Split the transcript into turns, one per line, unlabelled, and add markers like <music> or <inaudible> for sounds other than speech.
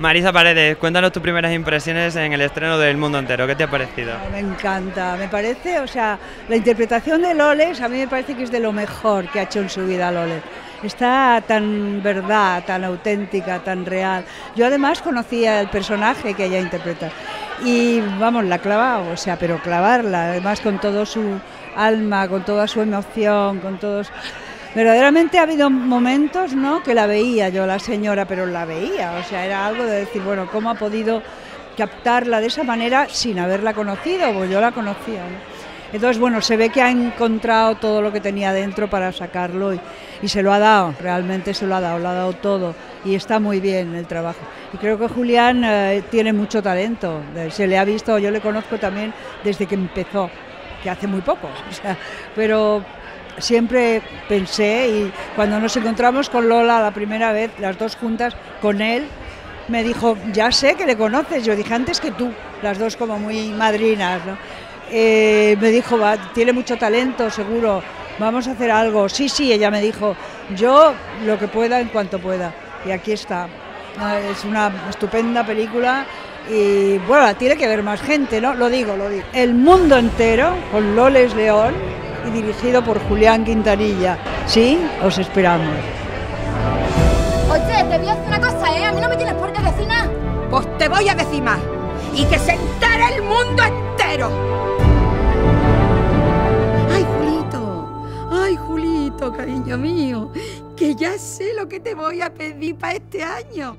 Marisa Paredes, cuéntanos tus primeras impresiones en el estreno del Mundo Entero. ¿Qué te ha parecido?
Me encanta, me parece, o sea, la interpretación de Loles a mí me parece que es de lo mejor que ha hecho en su vida Loles. Está tan verdad, tan auténtica, tan real. Yo además conocía el personaje que ella interpreta y vamos, la clava, o sea, pero clavarla, además con todo su alma, con toda su emoción, con todos verdaderamente ha habido momentos ¿no? que la veía yo, la señora, pero la veía, o sea, era algo de decir, bueno, ¿cómo ha podido captarla de esa manera sin haberla conocido? Pues yo la conocía. Entonces, bueno, se ve que ha encontrado todo lo que tenía dentro para sacarlo y, se lo ha dado, realmente se lo ha dado, lo ha dado todo y está muy bien el trabajo. Y creo que Julián eh, tiene mucho talento, se le ha visto, yo le conozco también desde que empezó, que hace muy poco, <laughs> o sea, pero siempre pensé y cuando nos encontramos con Lola la primera vez, las dos juntas con él, me dijo, ya sé que le conoces, yo dije antes que tú, las dos como muy madrinas, eh, me dijo, tiene mucho talento, seguro, vamos a hacer algo. Sí, sí, ella me dijo, yo lo que pueda en cuanto pueda. Y aquí está. Ah, es una estupenda película y bueno, tiene que ver más gente, ¿no? Lo digo, lo digo. El mundo entero con Loles León y dirigido por Julián Quintanilla. ¿Sí? Os esperamos.
Oye, te voy a hacer una cosa, ¿eh? A mí no me tienes por qué decir nada.
Pues te voy a decir más. Y que se entere el mundo entero. Ay, Julito. Ay, Julito, cariño mío. Que ya sé lo que te voy a pedir para este año.